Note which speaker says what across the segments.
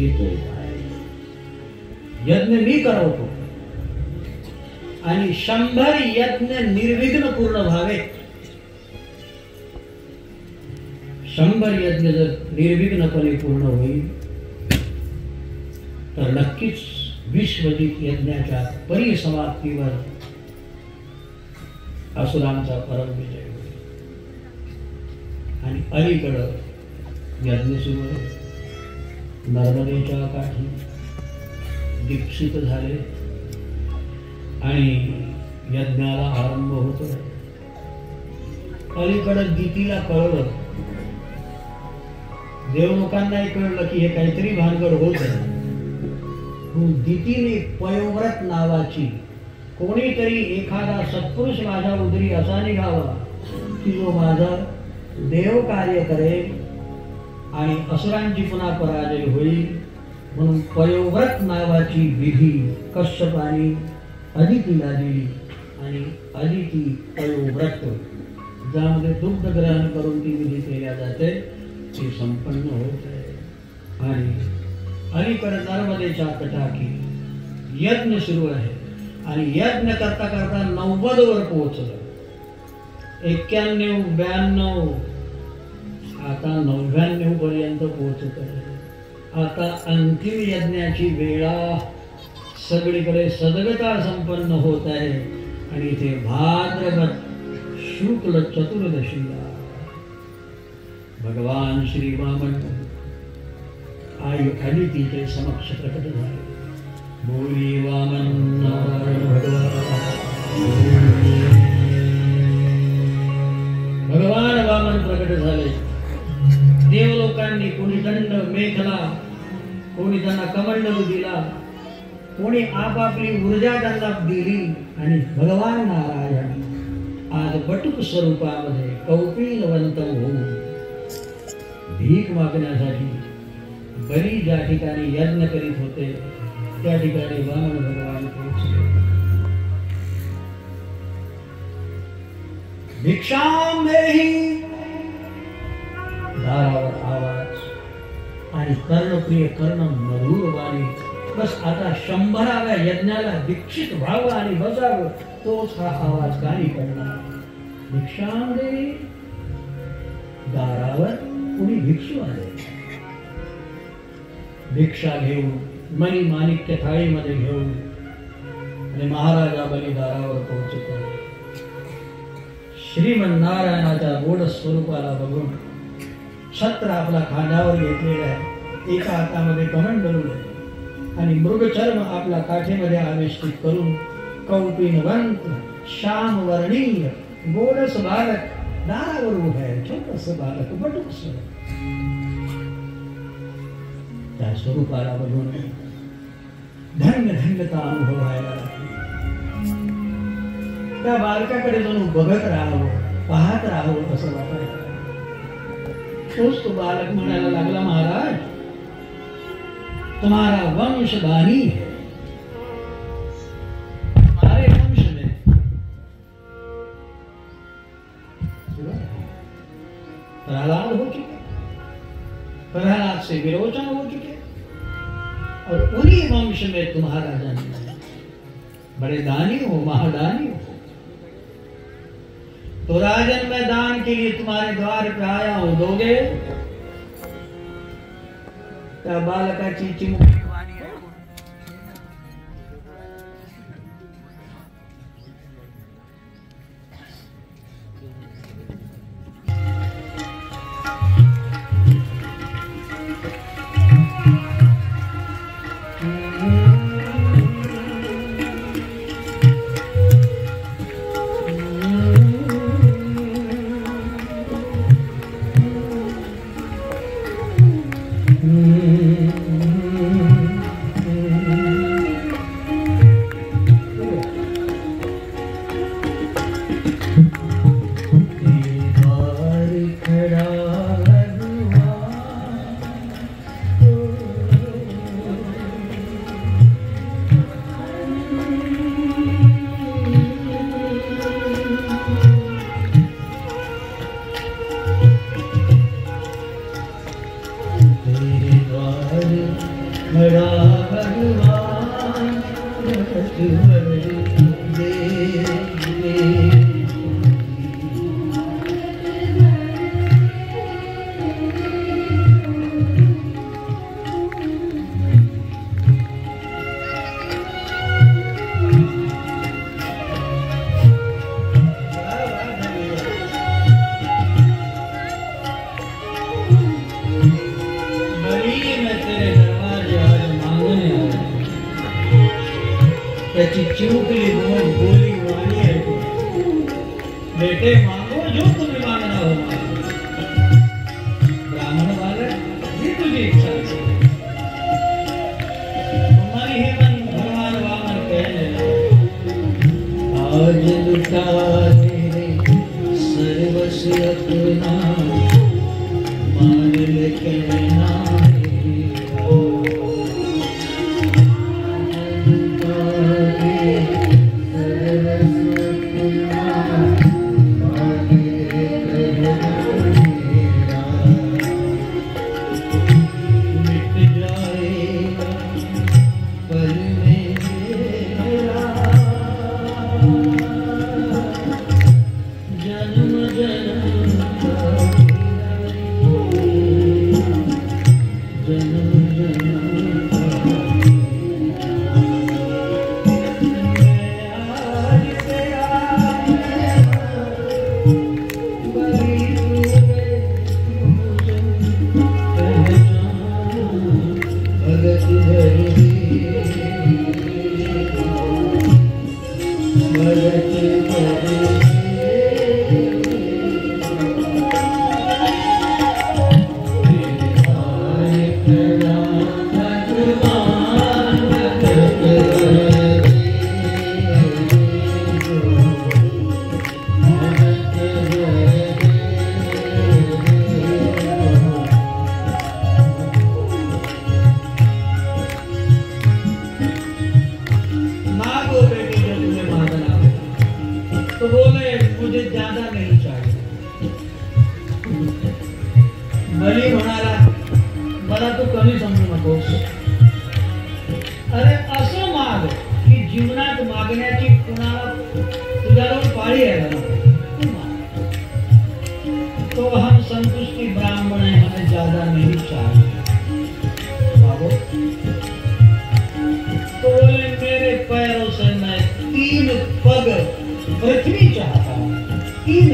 Speaker 1: जितोय यज्ञ मी करवतो. आणि शंभर यज्ञ निर्विघ्न पूर्ण व्हावे. शंभर यज्ञ जर निर्विघ्नपणे पूर्ण होईल तर नक्कीच विश्वजित यज्ञाच्या परिसमाप्तीवर असुरांचा परम विजय होईल. आणि अलीकडं यज्ञ सुरू आहे. नर्मदेच्या काठी दीक्षित झाले आणि यज्ञाला आरंभ होतो. अलीकडं गीतीला कळलं. देवलोकांनाही कळलं की हे काहीतरी भानगड होत आहे दितीने पयोव्रत नावाची कोणीतरी एखादा सत्पुरुष माझ्या उदरी असा निघावा की जो माझा देव कार्य करेल. आणि असुरांची पुन्हा पराजय होईल. म्हणून पयोव्रत नावाची विधी कश्यपाने अदितीला दिली आणि अदिती पयोव्रत. ज्यामध्ये दुग्ध ग्रहण करून ती विधी केल्या जाते ती संपन्न होत. आहे आणि अलीकडे नर्मदेच्या तटाकी यज्ञ सुरू आहे. आणि यज्ञ करता करता नव्वद वर पोहोचलं. एक्क्याण्णव ब्याण्णव आता नव्याण्णव पर्यंत पोहोचत आहे. आता अंतिम यज्ञाची वेळा सगळीकडे सदगता संपन्न होत आहे आणि ते भाद्रपद शुक्ल चतुर्दशीला. भगवान श्री वामन आई अदितीचे समक्ष प्रकट झाले. बोली वामन नारायण भगवान. भगवान वामन प्रकट झाले. देवलोकांनी कोणी दंड मेघला कोणी त्यांना कमंडलू दिला कोणी आपापली ऊर्जा त्यांना दिली आणि भगवान नारायण आज बटुक स्वरूपामध्ये कौपिलवंत होऊन भीक मागण्यासाठी बरी ज्या ठिकाणी यज्ञ करीत होते त्या ठिकाणी वामन भगवान पोहोचले. भिक्षा दारावर आवाज आणि कर्णप्रिय कर्ण मधुर वाणी बस आता शंभराव्या यज्ञाला दीक्षित व्हावं आणि बसावं तोच हा आवाज गाणी करणार. भिक्षाम दारावर कुणी भिक्षू आले? भिक्षा घेऊन मणी माणिक्य थाळीमध्ये घेऊन आणि महाराजा बलिदारावर पोहोचत आहे श्रीमन्नारायणाच्या गोड स्वरूपाला बघून छत्र आपला खांद्यावर घेतलेला आहे. एका हातामध्ये कमंडलू आहे आणि मृगचर्म आपला काठेमध्ये आवेष्टित करून कौपिनवंत श्याम वर्णीय गोडस बालक दारावर उभा आहे. छोटस बालक बटूस त्या स्वरूपाला बघून धन्य धन्यता अनुभवायला त्या बालकाकडे जणू बघत राहावं पाहत राहावं असं वाटायला तोच तो बालक म्हणायला लागला महाराज, तुम्हारा वंश दानी है। हमारे वंश में। प्रहलाद हो चुके। प्रहलाद से विरोचन हो चुके। और उन्हीं वंश में तुम्हारा जन्म। बड़े दानी हो, महादानी तो राजन मैं दान के लिए तुम्हारे द्वार पे आया हूं दोगे? त्या चीची चिमुकली Good. तो बोले, मुझे ज़्यादा नहीं चाहिए। बली म्हणाला, मला तू कमी समजू नकोस. अरे, असं माग की जीवनात मागण्याची कुणाला तुझ्यावर पाळी आहे तो हम संतुष्टि ब्राह्मण है हमें ज़्यादा नहीं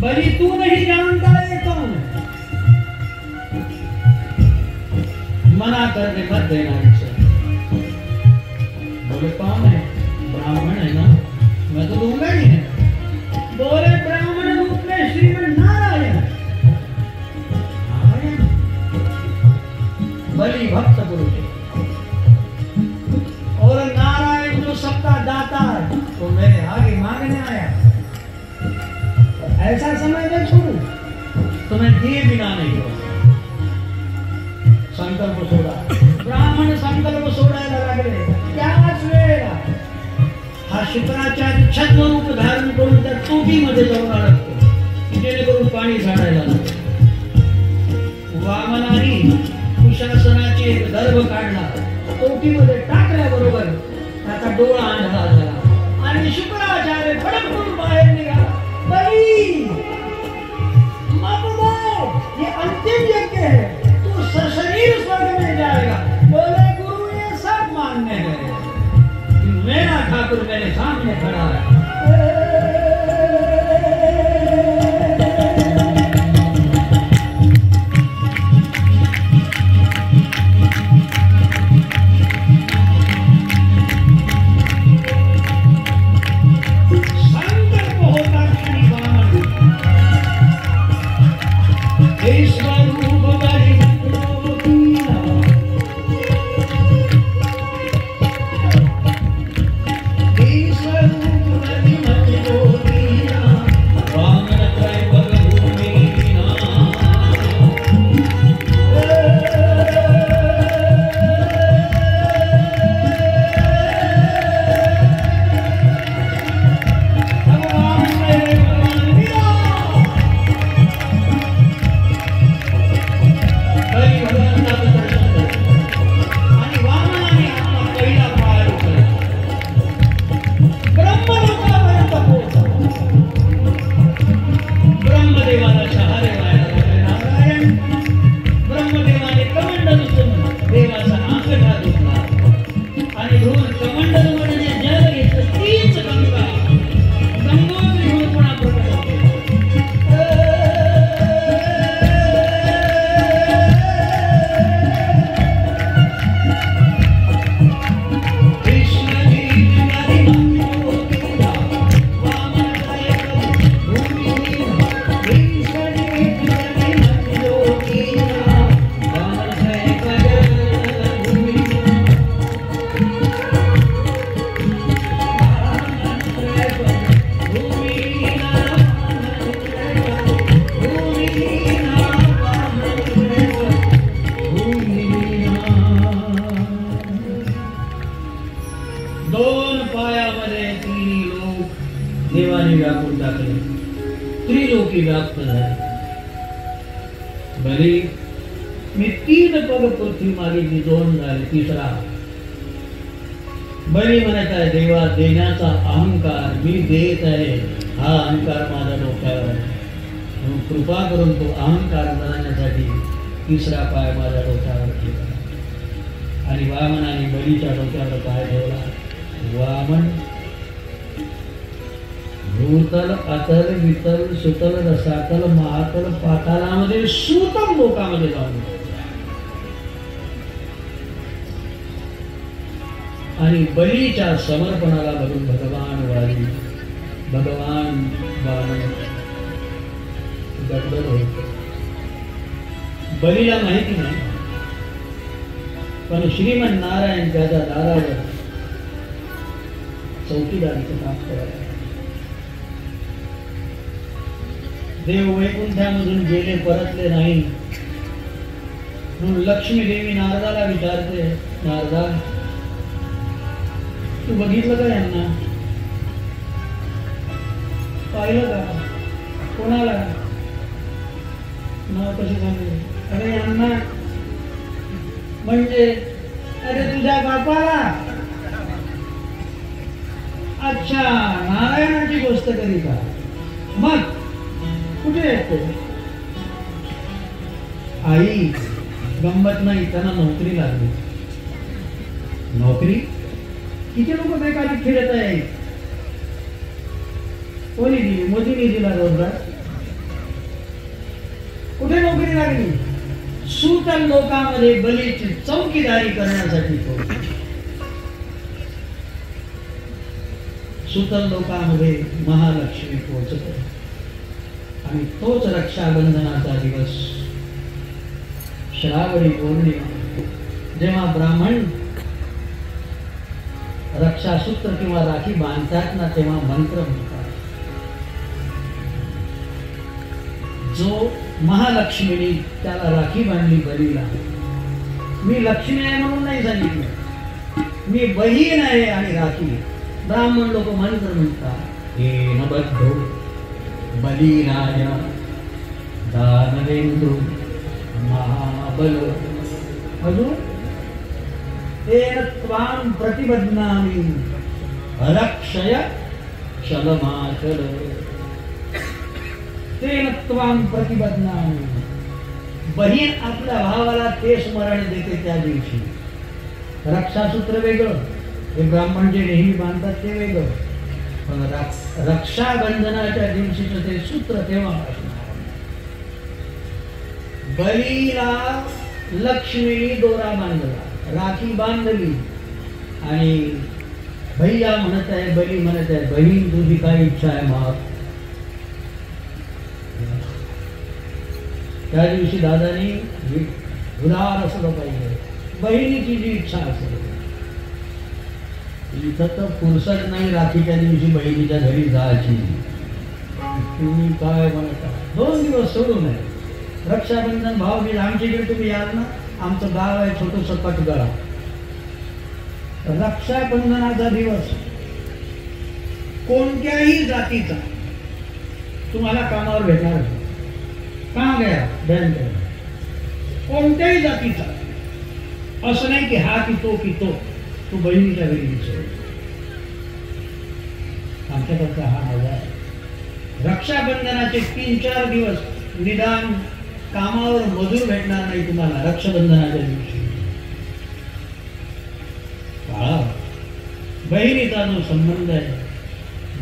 Speaker 1: बलि तू नहीं जानता ये कौन मना करके मत देना बोले, कौन है? ब्राह्मण है ना? मैं तो दूँगा ही है। बोले, ब्राह्मण रूप में श्रीमन नारायण। नारायण? बलि भक्त पुरुष है। और नारायण जो सबका दाता है तो मेरे आगे मांगने आया। ऐसा समय में छोड़ू। तुम्हें दिए बिना नहीं हो। संकल्प सोडा ब्राह्मण संकल्प सोडायला लागले त्याच वेळेला हा शुक्राचार्य छद्मरूप धारण करून त्या टोपीमध्ये जाऊन अडकतो जेणेकरून पाणी झाडायला लागतं वामनाने कुशासनाची एक दर्भ काढला। टोपीमध्ये टाकल्याबरोबर त्याचा डोळा झाला। आणि शुक्राचार्य फडकून बाहेर निघाला। अंतिम यज्ञ है तू सशरीर स्वर्ग में जाएगा। बोले गुरु ये सब मान्य है। मेरा ठाकुर मेरे सामने खड़ा है। त्रिलोकी व्याप्त झाले भले मी तीन पग पृथ्वी मागितली दोन झाले तिसरा बरी म्हणत आहे देवा देण्याचा अहंकार मी देत आहे हा अहंकार माझ्या डोक्यावर म्हणून कृपा करून तो अहंकार जाण्यासाठी तिसरा पाय माझ्या डोक्यावर ठेवला आणि वामनाने बलीच्या डोक्यावर पाय ठेवला वामन भूतल अतल वितल सुतल रसातल महातल पातालामध्ये सुतम लोकामध्ये जाऊन आणि बलीच्या समर्पणाला बघून भगवान वाली भगवान बाण गडबड होत. बलीला माहिती नाही पण श्रीमन नारायण त्याच्या दारावर चौकीदारीचं काम करायला देव वैकुंठामधून गेले परतले नाही. म्हणून लक्ष्मी देवी नारदाला विचारते नारदा तू बघितलं का यांना? पाहिलं का? कोणाला? नाव कसे सांगले अरे यांना. म्हणजे अरे तुझ्या बापाला. अच्छा नारायणाची गोष्ट करी का मग कुठे येते आई गंमत नाही त्यांना नोकरी लागली. नोकरी? किती लोक बेकारी फिरत आहे? कोणी दिली? मोदीने दिला रोजगार कुठे नोकरी लागली? सुतल लोकांमध्ये बलीची चौकीदारी करण्यासाठी तो. सुतल लोकांमध्ये महालक्ष्मी पोहोचत आहे आणि तोच रक्षाबंधनाचा दिवस. श्रावणी पौर्णिमा. जेव्हा ब्राह्मण रक्षासूत्र किंवा राखी बांधतात ना तेव्हा मंत्र म्हणतात. जो महालक्ष्मीने त्याला राखी बांधली बलीला. मी लक्ष्मी आहे म्हणून नाही सांगितलं. मी बहीण आहे आणि राखी ब्राह्मण लोक मंत्र म्हणतात. हे नबद्धो बलिराज दानवेंद्र महाबल। अजून तेन त्वां प्रतिबध्नामि। रक्षय शलमाचल तेन त्वां प्रतिबध्नामि। बहीण आपल्या भावाला ते स्मरण देते त्या दिवशी। रक्षासूत्र वेगळं हे ब्राह्मण जे नेहमी बांधतात ते वेगळं। पण रक्षाबंधनाच्या दिवशीच ते सूत्र तेव्हा बलीला लक्ष्मीने दोरा बांधला राखी बांधली. आणि भैया म्हणत आहे बली म्हणत आहे बहीण तुझी काय इच्छा आहे मग त्या दिवशी दादानी उदार असलं पाहिजे. बहिणीची जी इच्छा असेल इथं तर फुरसत नाही राखीच्या दिवशी बहिणीच्या घरी जायची. तुम्ही काय म्हणता? दोन दिवस सोडून आहे. रक्षाबंधन भाव मी आमच्याकडे तुम्ही याल ना? आमचं गाव आहे छोटस पटगळा. रक्षाबंधनाचा दिवस. कोणत्याही जातीचा. तुम्हाला कामावर भेटणार का गया बँक कोणत्याही जातीचा. असं नाही की हा की तो की तो. तू बहिणीच्या घरी दिसतो आमच्याकडचा हा मजा रक्षाबंधनाचे तीन चार दिवस निदान कामावर मजूर भेटणार नाही तुम्हाला रक्षाबंधनाच्या दिवशी. काळा बहिणीचा जो संबंध आहे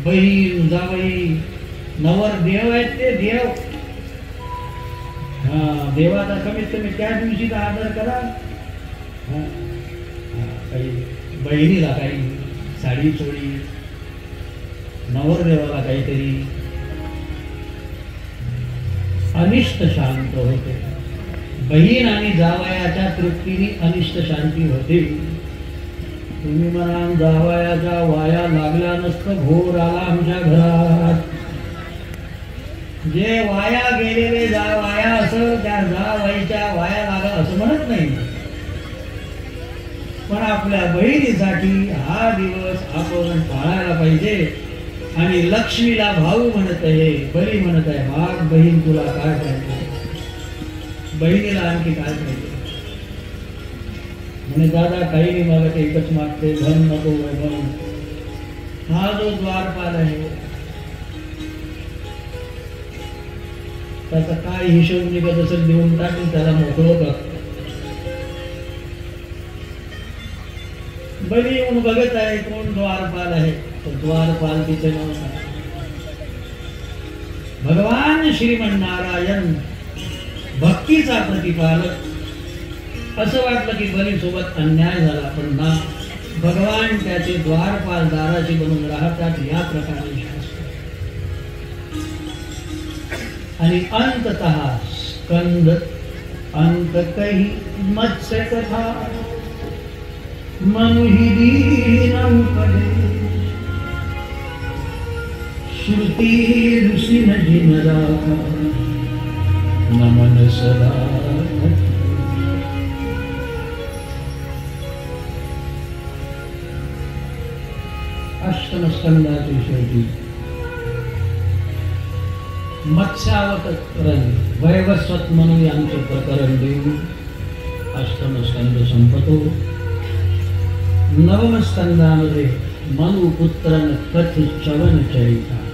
Speaker 1: बहीण जावई नवर देव आहेत ते देव. हा देवाचा कमीत कमी त्या दिवशीचा आदर करा. हा, काही बहिणीला काही साडी चोळी नवरदेवाला काहीतरी अनिष्ट शांत होते. बहीण आणि जावयाच्या तृप्तीने अनिष्ट शांती होते. तुम्ही म्हणा जावयाच्या वाया लागल्या नसतं घोर आला आमच्या घरात. जे वाया गेलेले जा वाया असं त्या जावाईच्या वाया लागला असं म्हणत नाही. पण आपल्या बहिणीसाठी हा दिवस आपण पाळायला पाहिजे. आणि लक्ष्मीला भाऊ म्हणत आहे बरी म्हणत आहे भाग बहीण तुला काय पाहिजे? बहिणीला आणखी काय पाहिजे? म्हणे दादा काही नाही मागत एकच मागते धन नको वैभव हा जो द्वारपाल आहे त्याचा काय हिशोब निघत असेल देऊन टाकून त्याला मोकळं करतो बळी येऊन बघत आहे कोण द्वारपाल आहे? तर द्वारपाल तिचे नाव काय भगवान श्रीमन्नारायण भक्तीचा प्रतिपालक. असं वाटलं की बलीसोबत अन्याय झाला पण ना भगवान त्याचे द्वारपाल दाराशी बनून राहतात या प्रकारे आणि अंतत स्कंद अंत काही मत्स्य कथा मनुहि दीन उपदेश श्रुती ऋषी न नमन सदा अष्टम स्कंदाची शेवटी मत्स्यावतरण वैवस्वत म्हणून आमचं प्रकरण देऊन अष्टमस्कंद संपतो નવમ સ્કંદામૃતે મનુ પુત્રન કથિ ચવન ચરિતા